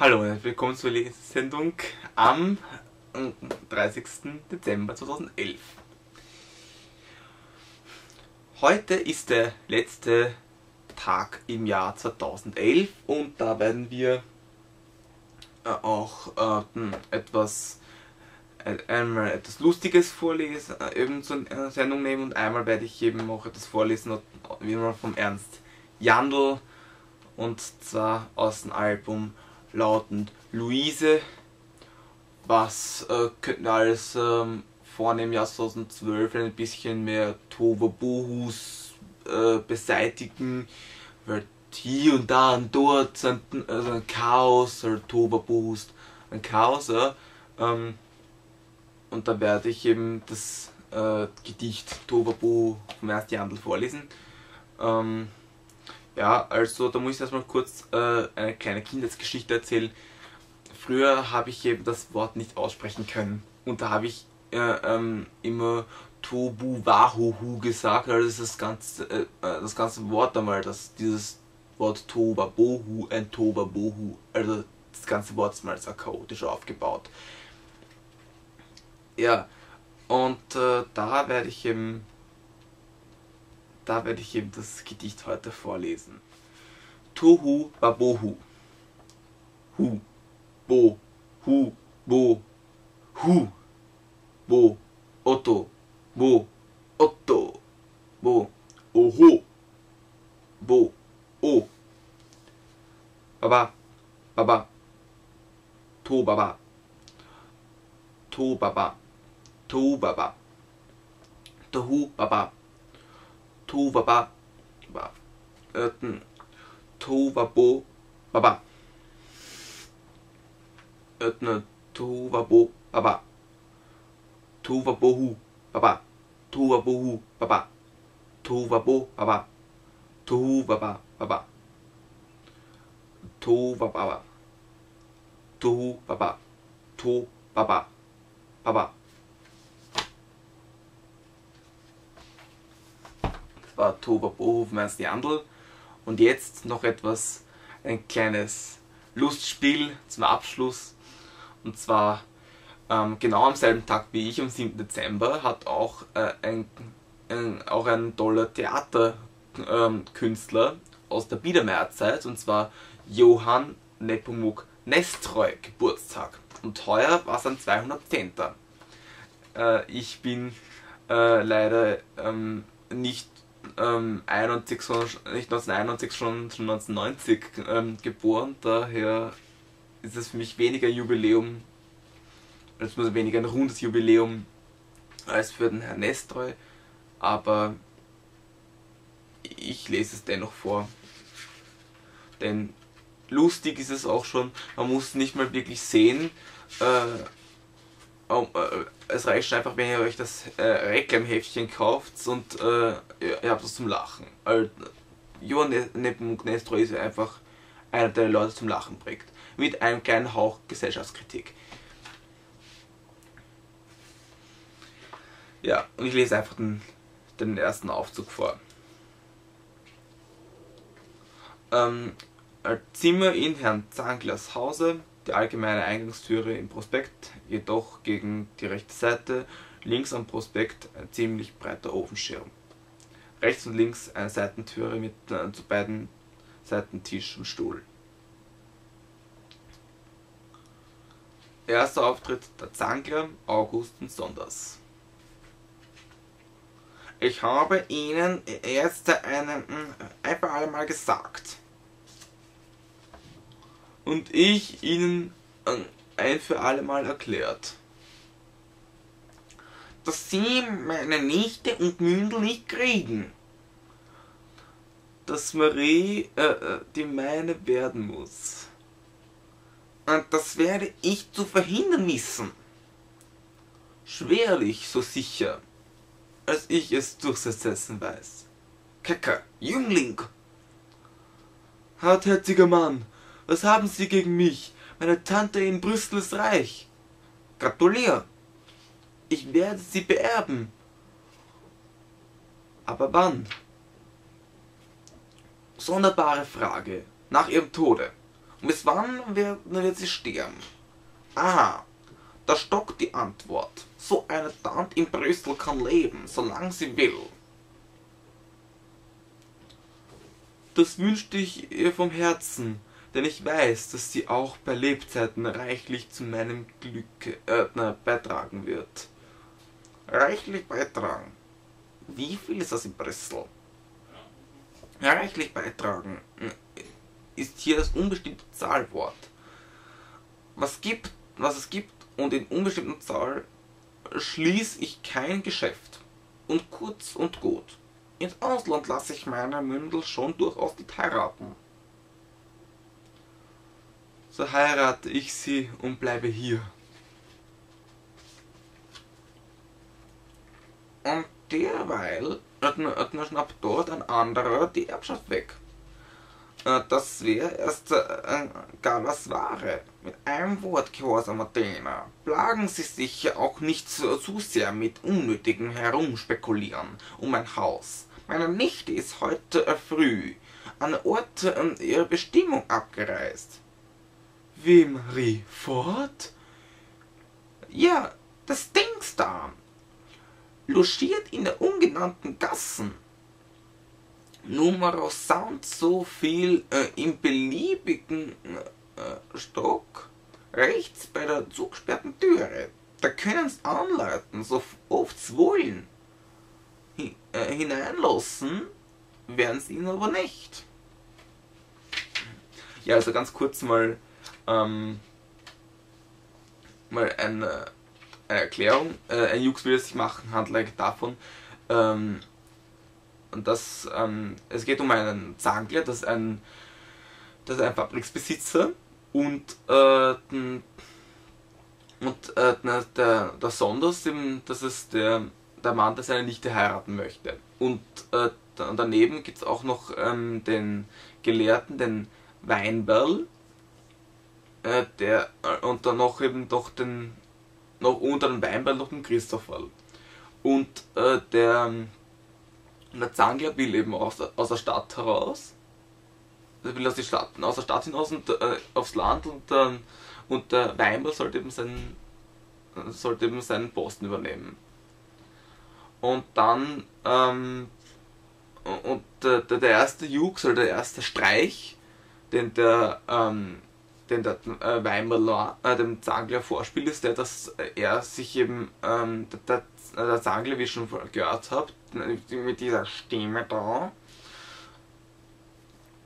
Hallo und willkommen zur Sendung am 30. Dezember 2011. Heute ist der letzte Tag im Jahr 2011 und da werden wir äh, auch äh, etwas äh, einmal etwas Lustiges vorlesen, äh, eben zur Sendung nehmen und einmal werde ich eben auch etwas vorlesen, wie immer vom Ernst Jandl und zwar aus dem Album lautend Luise, was äh, könnten alles ähm, vorne im Jahr 2012 ein bisschen mehr Toverbohus äh, beseitigen, weil hier und da und dort sind also ein Chaos, oder Toverbohus, ein Chaos, ja. Ähm, und da werde ich eben das äh, Gedicht Toverbohu vom Ernst Jandl vorlesen. Ähm, ja, also da muss ich erstmal kurz äh, eine kleine Kindheitsgeschichte erzählen. Früher habe ich eben das Wort nicht aussprechen können und da habe ich äh, ähm, immer Tobu Wahuhu gesagt, also das ist das ganze, äh, äh, das ganze Wort einmal, das, dieses Wort Toba Bohu, ein Toba Bohu, also das ganze Wort ist mal so chaotisch aufgebaut. Ja, und äh, da werde ich eben da werde ich eben das Gedicht heute vorlesen. Tohu Babohu. Hu, Bo, Hu, Bo, Hu, Bo, Otto, Bo, Otto, Bo, Oho, Bo, O. Baba, Baba, To Baba, To Baba, To Baba, Tohu Baba. Tu Baba. Öten. Tu Babo. Baba. Ötne. Tu Babo. Baba. Tu Babohu. Baba. Tu Babohu. Baba. Tu Babo. Baba. Tu Baba. Baba. Tu Baba. Tu Baba. Tu Baba. Baba. War Toba Bohof Ernst Jandl. Und jetzt noch etwas, ein kleines Lustspiel zum Abschluss. Und zwar ähm, genau am selben Tag wie ich, am 7. Dezember, hat auch, äh, ein, ein, auch ein toller Theaterkünstler ähm, aus der Biedermeierzeit, und zwar Johann Nepomuk Nestroy Geburtstag. Und heuer war sein 210. Äh, ich bin äh, leider ähm, nicht ähm, 91, nicht 1991, schon, schon 1990 ähm, geboren. Daher ist es für mich weniger Jubiläum, also weniger ein rundes Jubiläum als für den Herrn Nestroy. Aber ich lese es dennoch vor. Denn lustig ist es auch schon, man muss nicht mal wirklich sehen, äh, Oh, äh, es reicht einfach, wenn ihr euch das äh, Reklamheftchen kauft und äh, ihr, habt das zum Lachen. Also, Johann Nepomuk-Nestro ist einfach einer, der Leute zum Lachen bringt. Mit einem kleinen Hauch Gesellschaftskritik. Ja, und ich lese einfach den, den ersten Aufzug vor. Ähm, Zimmer in Herrn Zanglers Hause die allgemeine Eingangstüre im Prospekt, jedoch gegen die rechte Seite, links am Prospekt ein ziemlich breiter Ofenschirm. Rechts und links eine Seitentüre mit äh, zu beiden Seiten Tisch und Stuhl. Erster Auftritt der Zangler, August und Sonders. Ich habe Ihnen erst einen, ein paar Mal gesagt, und ich ihnen ein für alle Mal erklärt, dass sie meine Nichte und Mündel nicht kriegen. Dass Marie äh, äh, die meine werden muss. Und das werde ich zu verhindern wissen. Schwerlich so sicher, als ich es durchzusetzen weiß. Kecker, Jüngling! Hartherziger Mann, was haben Sie gegen mich? Meine Tante in Brüssel ist reich. Gratulier. Ich werde sie beerben. Aber wann? Sonderbare Frage. Nach ihrem Tode. Und bis wann wird, wird sie sterben? Aha, da stockt die Antwort. So eine Tante in Brüssel kann leben, solange sie will. Das wünschte ich ihr vom Herzen, denn ich weiß, dass sie auch bei Lebzeiten reichlich zu meinem Glück äh, beitragen wird. Reichlich beitragen? Wie viel ist das in Brüssel? Reichlich beitragen ist hier das unbestimmte Zahlwort. Was, gibt, was es gibt und in unbestimmter Zahl schließe ich kein Geschäft. Und kurz und gut. Ins Ausland lasse ich meine Mündel schon durchaus nicht heiraten. So heirate ich sie und bleibe hier. Und derweil hat mir schnappt dort ein anderer die Erbschaft weg. Äh, das wäre erst äh, gar was Wahre. Mit einem Wort, gehorsamer Diener, plagen Sie sich auch nicht so, zu sehr mit unnötigem Herumspekulieren um mein Haus. Meine Nichte ist heute äh, früh an Ort äh, ihrer Bestimmung abgereist. Wem rief fort? Ja, das Dings da. Logiert in der ungenannten Gassen Numero Sound so viel äh, im beliebigen äh, Stock rechts bei der zugesperrten Türe. Da können sie anleiten, so oft sie wollen. Hi, äh, hineinlassen werden sie ihn aber nicht. Ja, also ganz kurz mal, ähm, mal eine, eine Erklärung. Äh, ein Jux will es sich machen, handelt davon, ähm, und das, ähm, es geht um einen Zangler, das ist ein, das ist ein Fabriksbesitzer und, äh, und äh, der, der Sonders, das ist der, der Mann, der seine Nichte heiraten möchte. Und äh, daneben gibt es auch noch ähm, den Gelehrten, den Weinberl, äh, der, äh, und dann noch eben doch den, noch unter dem Weinberl noch den Christopher. Und äh, der, und der Zangler will eben aus der, aus der Stadt heraus. Er will aus, die Stadt, aus der Stadt hinaus und äh, aufs Land und, äh, und der Weinbau sollte eben, seinen, sollte eben seinen Posten übernehmen. Und dann, ähm, und der, der, erste Jux oder der erste Streich, den der, ähm, den der äh, äh, dem Zangler vorspielt, ist der, dass er sich eben, ähm, der, der, der Zangler, wie ich schon gehört habe, mit dieser Stimme da.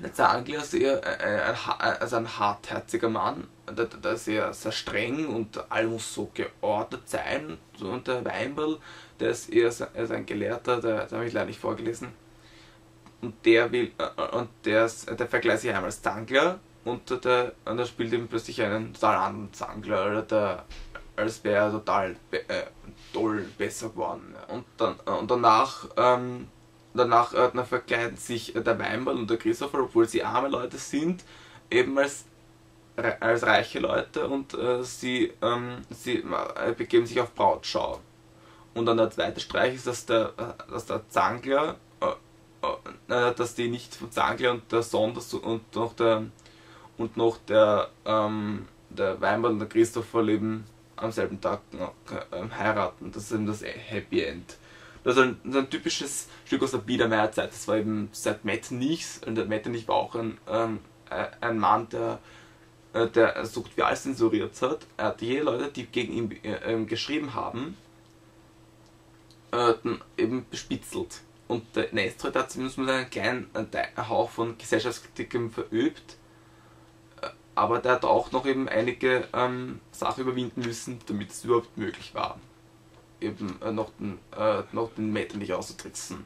Der Zangler ist eher ein, also ein hartherziger Mann, der, der ist eher sehr streng und alles muss so geordnet sein. Und der Weinberl, der ist eher also ein Gelehrter, der, der habe ich leider nicht vorgelesen. Und der will, äh, und der, ist, der vergleicht sich einmal als Zangler und der, und der spielt eben plötzlich einen total anderen Zangler, oder der, als wäre er total äh, toll besser geworden. Und, dann, und danach, ähm, danach äh, verkleiden sich der Weinball und der Christopher, obwohl sie arme Leute sind, eben als, als reiche Leute und äh, sie, ähm, sie äh, begeben sich auf Brautschau. Und dann der zweite Streich ist, dass der, äh, dass der Zangler, äh, dass die nicht von Zangler und der Sonders und noch der und noch der, ähm, der Weinball und der Christopher leben am selben Tag äh, heiraten. Das ist eben das Happy End. Das ist ein, ein typisches Stück aus der Biedermeierzeit. Das war eben seit Metternichs, und der Metternich war auch ein, ähm, äh, ein Mann, der, äh, der alles zensuriert hat. Er hat jede Leute, die gegen ihn äh, ähm, geschrieben haben, äh, eben bespitzelt. Und der Nestroid hat zumindest mit einem kleinen Hauch von Gesellschaftskritik verübt aber der hat auch noch eben einige ähm, Sachen überwinden müssen, damit es überhaupt möglich war, eben äh, noch, den, äh, noch den Meter nicht auszutricksen.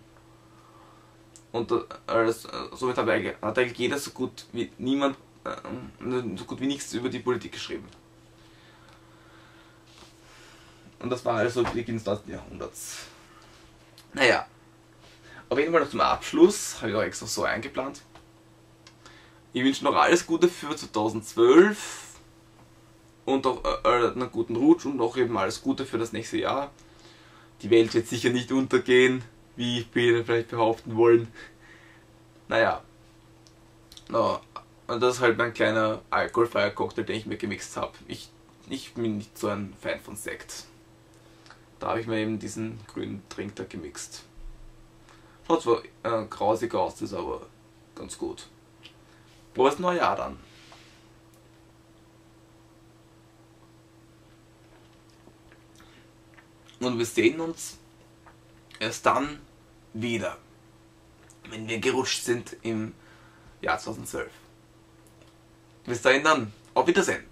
Und äh, äh, somit hat, er, hat eigentlich jeder so gut wie niemand, äh, so gut wie nichts über die Politik geschrieben. Und das war also Beginn des 19. Jahrhunderts. Naja, auf jeden Fall noch zum Abschluss, habe ich auch extra so eingeplant. Ich wünsche noch alles Gute für 2012 und auch äh, äh, einen guten Rutsch und auch eben alles Gute für das nächste Jahr. Die Welt wird sicher nicht untergehen, wie viele vielleicht behaupten wollen. Naja, no, Und das ist halt mein kleiner alkoholfreier Cocktail, den ich mir gemixt habe. Ich, ich bin nicht so ein Fan von Sekt. Da habe ich mir eben diesen grünen Trink da gemixt. Schaut zwar äh, grausig aus, ist aber ganz gut. Frohes Neujahr dann. Und wir sehen uns erst dann wieder, wenn wir gerutscht sind im Jahr 2012. Bis dahin dann, auf Wiedersehen.